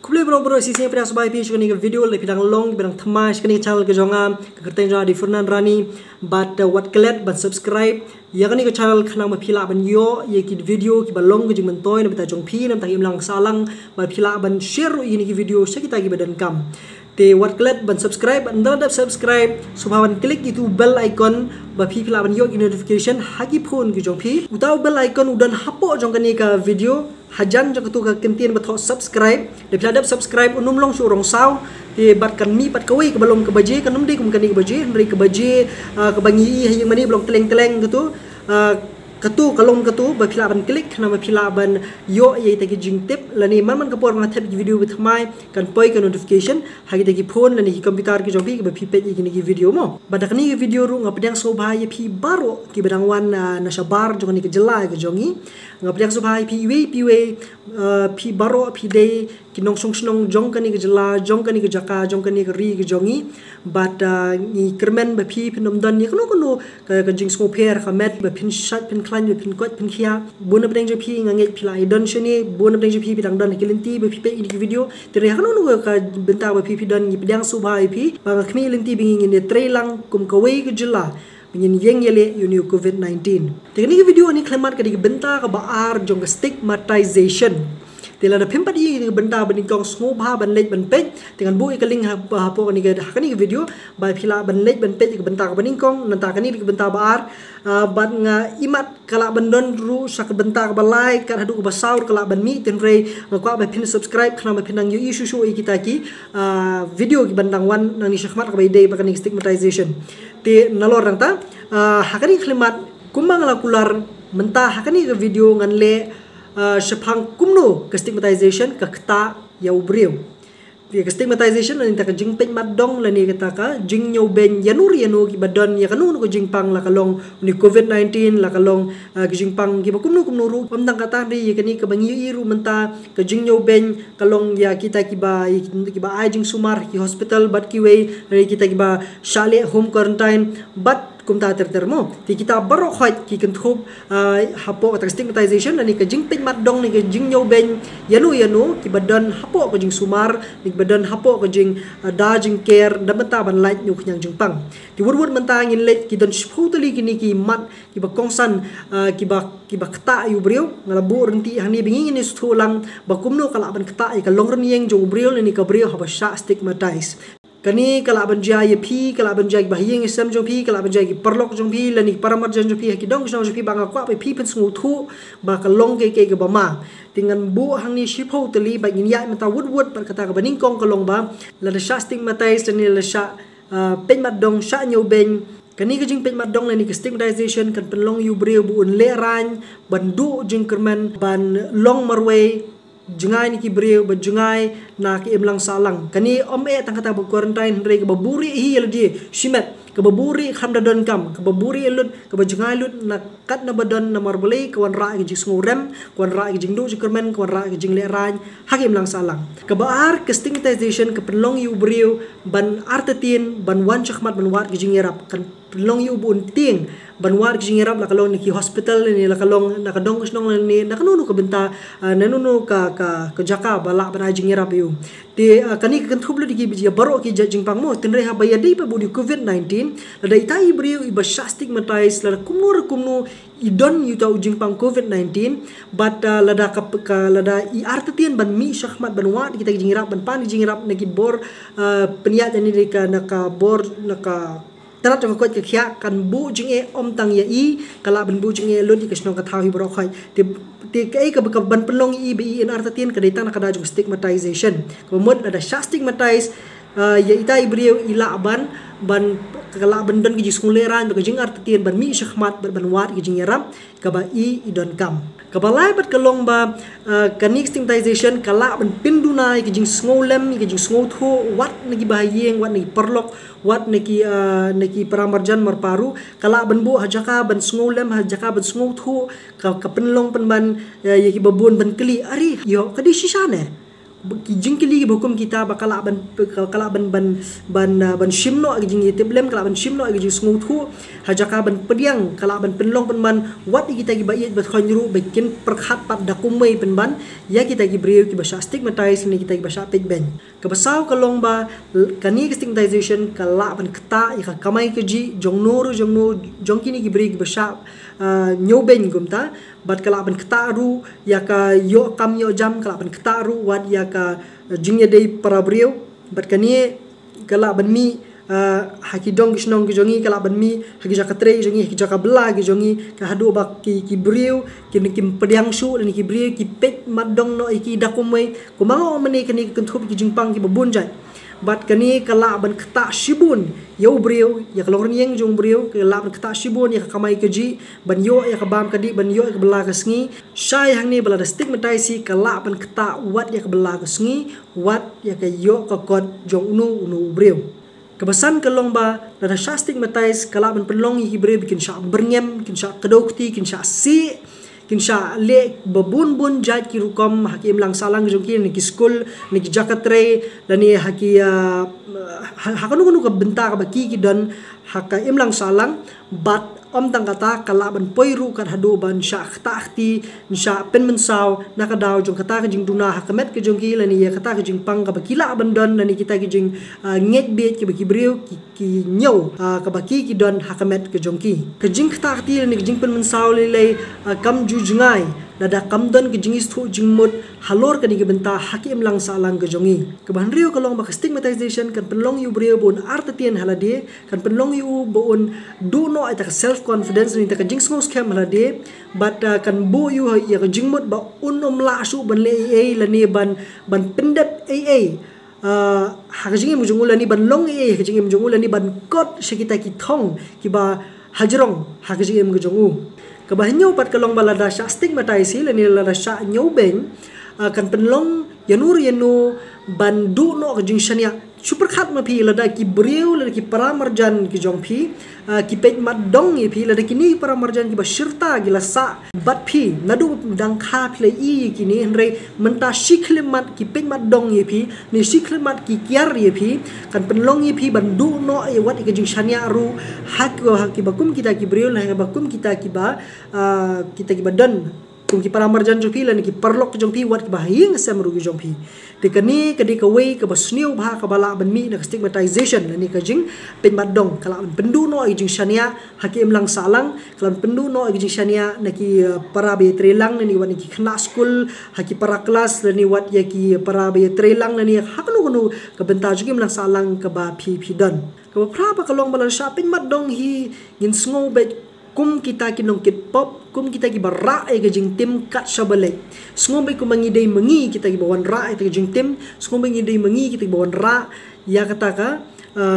Kuble bro bro sisi yang pada pi shukani ke video le pidang long bidang thama shukani channel ke jonga ke kerten jonga di Furnan Rani. But uh, what kelet but subscribe. Ya kani ke channel khana ma phila ban yo ye ki video ki balong ke jing toy na bita jong phi nam ta imlang salang phila ban share ini ki video sakita ki badan kam. Te what kelet ban subscribe ban dap subscribe subhawan klik itu bell icon phila ban yo notification hagi phone ki jong phi utau bell icon udan hapo jong kani ka video hajan jo ketu ka kentin ba subscribe. De pladap subscribe unum long su rong sau. Ti bat kan mi bat kawai ke belum ke baje kan num di kum kan ke baje nri ke baje ke bangi yang mani belum teleng teleng gitu ketu kalong ketu ba phila ban klik na phila ban yo ye ta ki jing tip. Lani man man kapor ma thep video with my kan poi kan notification. Ha ki ta ki phone lani ki computer ki jobi ba phi pe ki ki video mo. Ba da ni video ru ngap dang so ba ye phi baro ki badang wan na sha bar jo ni ki ki jongi. Ngap dang so ba phi we phi we phi baro phi de ki nong song snong jong kan ni ki jela jong kan ni ki jaka jong kan ni ki ri ki jongi. But ni kermen ba phi phi nom dan ni kono kono. Ka jing so per ka met ba phin shat phin klan yo pin kot pin khia. Bun apeng jo phi ngange phila i don shini bun apeng jo phi bidang don kilinti be phi pe ini video. Tere hanu nu ka benta be phi phi don ni pidang su ba phi. Ba khmi linti bingi ni tre lang kum ka wei ge jilla Menyen yeng yele uni COVID-19. Teknik video ni klemat ka di benta ka ba ar jong stigmatization tila na pimpat i ni benda ban kong smo ba ban lej ban pej dengan bu ikaling ha ha po ni video. Ba phila ban lej ban pej ka benta ka ban kong nanta kani ka benta ba ar. Ban nga imat kala ban ru sa ka benta ka ba like ka hadu ba saur kala ban mi ten re nga kwa ba subscribe kana ba pinang yu isu shu i kita ki. Video ki bandang wan nang ni shakmat ka ba ide ba stigmatization. Te nalor rang ta. Hakani khlimat kumang la kular mentah hakani video ngan le Uh, shapang kumno ke stigmatization ke kta ya ubriu dia ke stigmatization ni ta jing pen madong la ni kata ka. Jing nyo ben yanur yanu ki badon ya kanu ko jing pang la kalong ni covid 19 la kalong uh, ki jing pang ki bakum nu kum nuru pam dang kata ri ya kani ke bangi iru menta ke jing nyo ben kalong ya kita ki ba ki ba ai jing sumar ki hospital but ki we kita ki ba shale home quarantine. But kum ta ter ter mo ti kita baro khait ki kan thup hapo ta stigmatization ni ka jing pin mat dong ni ka jing nyo ben yanu yanu ki badan hapo ko jing sumar ni badan hapo ko jing da jing care da mata ban light nyu khnyang jing pang. Ti wur wur manta ngin let ki don shputali ki ni ki mat ki ba kongsan ki ba ki ba kta yu brio ngala bu renti hani bingi ni stulang ba kumno kala ban kta ka long ren yeng jong brio ni ka brio ha ba sha stigmatize kani kala banja ye phi kala banja ki bahiyeng isam jong phi kala banja ki perlok jong phi lani paramar jong phi ki dong jong phi banga kwa phi pen smu thu ba ka long ke ke ba ma tingan bu hang ni shi phau tali ba ngin ya mata wud wud par kata ka baning kong ka long ba la da shasting matai sani la sha pen mat dong sha nyu ben kani ka jing pen mat dong lani stigmatization kan pen long yu bre bu un le ran ban du jing kerman ban long marway jungai ni ki breu ba jungai na ki imlang salang. Kani om e tang kata quarantine re ke baburi hi yel di shimet ke baburi kham da don kam. Ke baburi elut. Ke ba jungai lut na kat na badon na marbule ke wan ra ki jing rem ke wan ra ki jing du jikermen ke wan ra ki jing le ran ha ki imlang salang. Ke ba ar ke stigmatization ke penlong yu breu ban artetin ban wan chakmat ban wat ki jing yarap kan long yu bun ting. Ban war ki ngirap la kalong ni hospital ni la kalong na kadong kusnong ni na kanunu ka benta nanunu ka ka ka jaka bala ban ajing ngirap yu. Ti kani kan thublu di ki bi baro ki jing pang mo tin re ha baya dei pa budi covid 19 la dai tai brio i ba stigmatize la kumur kumnu i don yu tau jing pang covid 19 but uh, lada ka ka lada i artetian ban mi shahmat ban wa kita jing ngirap ban pan jing ngirap na ki bor peniat ni ka na ka bor na ka tara to ko ke khia kan bu jing e om tang ya i kala ban bu jing e lo di kasno ka thawi bro khai te te kai ka ka ban pelong i bi in arta tien ka deta na kada jung stigmatization. Ko mod ada stigmatize ya ita ibrio ila ban ban kala ban don ki jing leran ka jing arta tien ban mi shakhmat ban wat ki jing yaram ka ba i i don kam kabalai bat kalong ba uh, kanik stigmatization kala ban pinduna ki jing ki jing ngotho wat nagi bahayeng wat nagi perlok wat nagi uh, nagi paramarjan marparu kala ban bu hajaka ban ngolem hajaka ban ngotho ka ka penlong pen ban uh, yaki babun ban kli ari yo kadi shisane kijing kili hukum kita bakala ban kala ban ban ban ban shimno kijing itiblem kala ban shimno kijing snguthu hajaka ban pediang kala ban penlong ban ban wat kita gi bayit bat khonru bikin perkhat pat dakumai ban ban ya kita gi brio ki basha stigmatize ni kita gi basha pej ben kebasau kalong ba kani stigmatization kala ban kta ya kamai keji jong nur jong nur jong kini gi brio basha nyoben gumta bat kala ban ktaru ya ka yo kam yo jam kala ban ktaru wat ya ka jingye dei para brio bat kani kala ban mi uh, haki dong kisnong ki jongi kala ban mi haki jaka tre jongi haki jaka bla ki jongi ka hadu ba ki ki brio ki ni kim pediang su ni ki brio ki pet madong no iki dakumai ko mango mani kani kentup ki jingpang ki babunjai bat kani kala ban kata shibun. Yo brio ya kalau orang yang jong brio kala ban kata shibun ya kamai keji. Ban yo ya kabam kadi ban yo ya bela kesngi. Syai hang ni bela da stigmatize kala ban kata wat ya bela kesngi. Wat ya ke yo ka kod jong nu nu brio kebesan kelong ba da stigmatize kala ban pelong hi brio bikin syak berngem bikin syak kedokti bikin syak si kinsha le babun bun jat ki rukom hakim lang salang jong ki ni school ni jakatre lani haki hakanu kunu ka benta ka baki ki don haka imlang salang but om tang kata kala ban poiru kan hadu ban sha khta khti sha pen men saw na ka daw jong kata ka jing duna hakamet ke jong ki lani ya kata ka jing pang ka bakila ban don lani kita ki jing nget bet ki baki brio ki ki nyau ka baki ki don hakamet ke jong ki ka jing khta khti lani jing pen men saw le le kam ju jungai. Nada kamdon ke jingis thu jingmut halor kani ke benta hakim lang salang ke jongi ke banrio kalong ba stigmatization kan penlong yu brio bon artetien halade kan penlong yu bon do no ita self confidence ni ta ka jings ngos kem halade but kan bo yu ya ke jingmut ba unom la su ban le ai la ni ban ban pendep ai ai uh, hakajingi mujungula ni ban long ai hakajingi mujungula ni ban kot shikita ki thong ki ba hajrong hakajingi mujungu kebahanyo pat kalong balada sya stigmatize le ni la sya nyobeng akan uh, penlong yanur yanu bandu no ke jing shania super khat ma phi la da ki breu la ki paramarjan ki jong phi uh, ki pet mat dong ye phi la da ki ni paramarjan ki bashirta gi la sa. Bat phi nadu dang kha phi i ki ni henre menta shikhle mat ki pet mat dong ye phi ni shikhle mat ki kiar ye phi. Kan penlong ye phi bandu no ye wat ke jing shania ru hak ki bakum kita ki breu la bakum kita ki ba uh, kita ki badan kung ki paramarjan jong phi la ni ki parlok jong phi wat bahing sem ru jong phi te kani kadi ka wei ka basniu bha ka bala ban mi na stigmatization. Ni ka jing pen madong kala pendu no i jing shania hakim lang salang. Kala pendu no i jing shania na ki uh, para be trelang ni wani ki khna school haki para kelas ni wat ya ki para be trelang ni haknu kunu ka benta jing lang salang ka ba phi phi dan. Ka pra pa kalong bala shopping madong hi ngin sngo be kum kita kinong kit pop kum kita ki barra e gajing tim kat shabale sngombe kum mangi dei mengi kita ki bawan ra e gajing tim. Sngombe ngi dei mengi kita ki bawan ra ya kata ka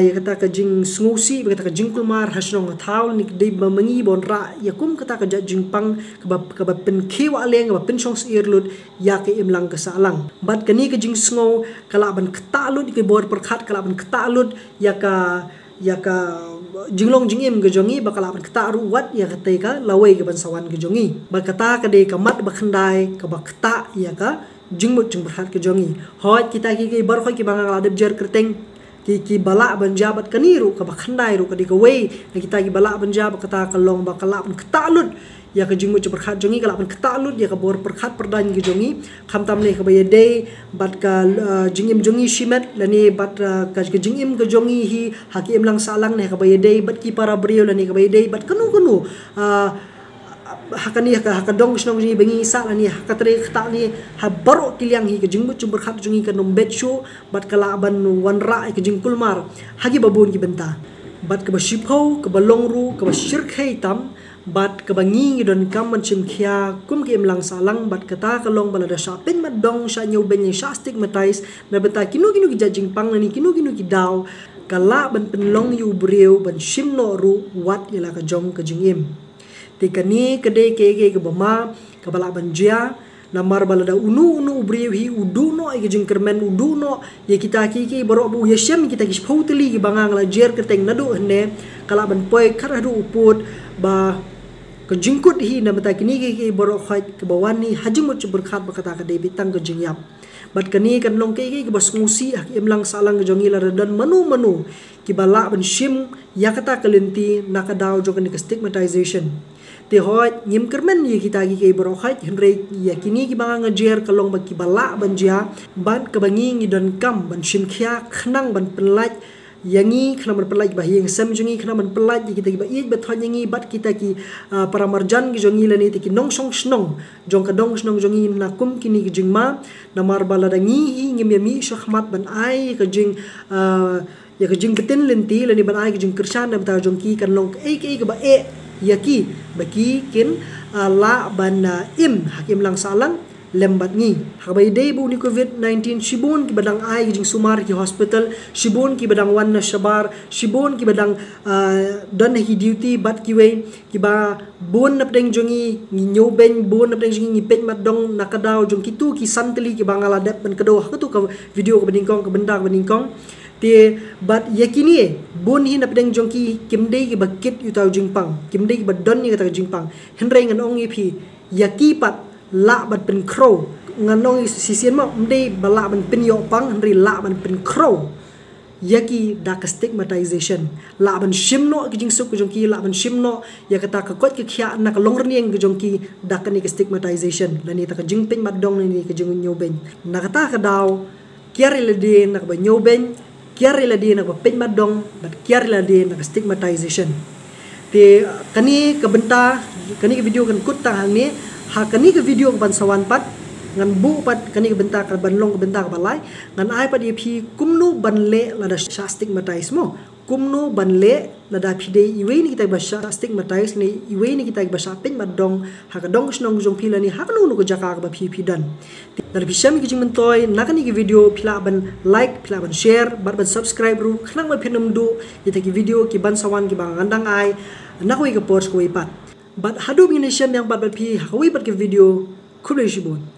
ya kata ka jing sngosi kata ka jing kulmar hasnong thaul ni dei ba mengi bawan ra ya kum kata ka jing pang ka ba ka ba pen ki wa leng ba pen chong irlut ya ke imlang ka salang bat kani ka jing sngo kala ban ktalut ki bor perkhat kala ban ktalut ya ka ya ka jinglong jingim ge jongi bakal apan kata ru wat ya kata ka lawai ge bansawan ge jongi. Ba kata ka de ka mat ba khandai ka ba kata ya ka jingmut jing berhat ke jongi. Hot kita ki ki bar khoi ki bang adab kerteng ki ki bala ban jabat kaniru ka ba khandai ru ka de ka wei kita ki bala ban jab kata ka long ba kala apan kata lut ya ke jingmu chu perkhat jongi kala pen ketalut. Ya ke bor perkhat perdan ge jongi. Kham tam le ke baye day bat ka uh, jingim jongi shimet. Lani bat uh, ka ke jingim ge jongi hi hakim lang salang ne ke baye day bat ki para brio lani ke baye day bat kanu kanu uh, hakani ka hakadong snong ni bengi sa lani hakatre khta ni ha baro kiliang hi ke jingmu chu perkhat jongi ke nombet shu bat kala ban wanra ke jingkulmar hagi babun ki benta. Bat ke ba shipho ke ba longru ke ba tam. Bat kebangi don kam mencim kia kum ki imlang salang bat kata kalong balada shapin mat dong sha nyau ben yang shastik matais na beta kinu kinu ki jajing pang ni kinu kinu ki daw kala ban penlong yu breu ban shim no ru wat ila ka jong ka jing im te kani kede ke ke ke bama ka bala ban jia na mar balada unu unu breu hi udu no ai kermen udu no. Ye kita ki ki baro bu ye kita ki spoutli ki bangang la jer keteng nadu ne kala ban poi khar ru uput ba ke jingkut hi na mata kini ke ke boro khait ke bawan ni haji mo chubur khat ba kata ka de bitang ke jingyap bat kani kan long ke ke bas ngusi hak im lang salang jongi la dan manu manu ki bala ban shim yakata kalenti nakadaw jo kan stigmatization te hoy nyim kermen ye kita gi ke bro khai henre ya kini ki banga ngajer kalong ba ki bala ban jia. Ban ka bangi ngi don kam ban shim khia khnang ban pelaj yangi khna man pelaj ba yang sam jungi khna man pelaj ki kita ki ba i ba thon yangi bat kita ki para marjan ki jongi lani te ki nong song snong jong ka dong snong jongi na kum kini ki jingma na mar bala da ngi hi ngi mi mi shahmat ban ai ka jing ya ka jing betin lenti lani ban ai ka jing kershan da ta jong ki kan long e ke ba e ya ki ba ki kin la ban im. Hakim lang salang lembat ngi. Habai dei bu ni covid 19 shibun ki badang ai jing sumar ki hospital shibun ki badang wan na shabar shibun ki badang uh, don hi duty bat ki we ki ba bon nap deng jongi ni nyo ben bon nap deng jongi ni pet mat dong nakadao jong ki tu ki santli ki bangala dep ben kedo. Ha tu ka video ka bening kong ka benda ka bening kong te bat yakini bon hi nap deng jong ki kim dei ki bakit yu tau jingpang. Kim dei ki badon ni ka jingpang. Henrei ngan ong i phi yaki pat la ban pen crow. Nganong sisian ma mde bala ban pen yo pang ri la ban pen crow. Yaki da stigmatization. La ban shimno ki jing suk jong ki la ban shimno ya kata ka kot ki khya na ka longr nieng jong ki da ka ni stigmatization. La ni ta ka jing pen mat dong ni ka jing nyo ben na kata ka daw kiari le de na ka ba nyo ben kiari le de na ka pen mat dong but kiari le de na ka stigmatization. Te kani ka benta kani ka video kan kut tang ni ha kani ke video ban sawan pat ngan bu pat kani bentak ka ban long bentak balai ngan ai pat phi kumnu ban le la da stigmatize mo. Kumnu ban le la da phi de iwe ni kita ba stigmatize ni iwe ni kita ba pen ma dong. Ha ka dong snong jong phi la ni ha kanu nu ko jaka ba phi phi dan. Dar bi sham ki jing men toy na kani ke video phila ban like phila ban share bar ban subscribe ru khnang ma phinum du. Yete ki video ki ban sawan ki ba ngandang ai na ko i ka post ko i pat. But hadu siyam yang bat bat pi hawi bat ke video kulay sibon.